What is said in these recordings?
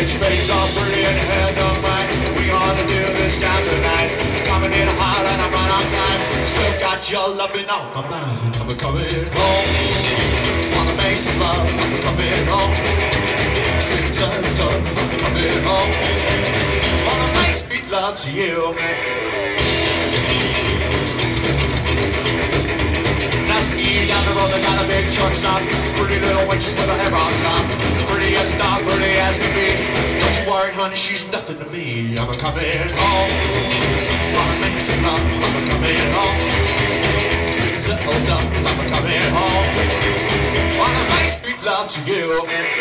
Get your face all pretty and your hair done right. We gonna do this down tonight. Coming in hot and I'm out on time. Still got your loving on my mind. I'm coming home. Wanna make some love? I'm coming home. Sing I'm done, I'm coming home. Wanna make sweet love to you. Stop. Pretty little waitress with a hair on top. Pretty as not, pretty as can be. Don't you worry, honey, she's nothing to me. I'm a coming home. Wanna make some love, I'm a coming home. Since I'm done, I'm a coming home. Wanna make sweet love to you.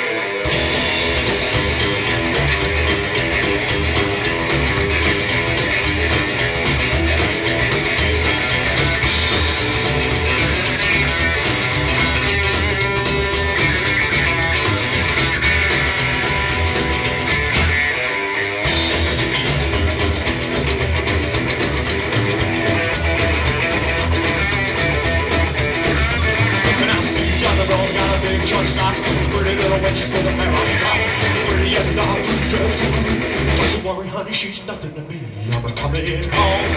Big truck stop. Pretty little waitress with a hair on top. Pretty as a doll can be. Don't you worry, honey, she's nothing to me. I'm coming home.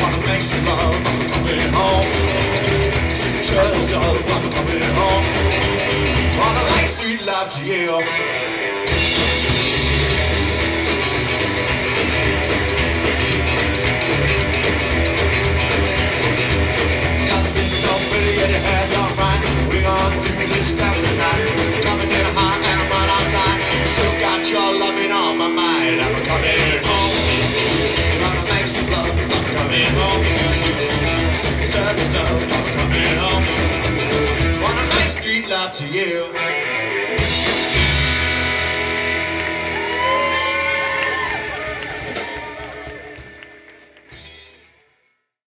Wanna make some love, I'm coming home. See the turtle dove, I'm coming home. Wanna make sweet love to you. We gonna do this town tonight. Coming in hot and I'm right on time. Still got your loving on my mind. I'm coming home. Gonna make some love. I'm coming home. Sister the dove. I'm coming home. Wanna make sweet love to you.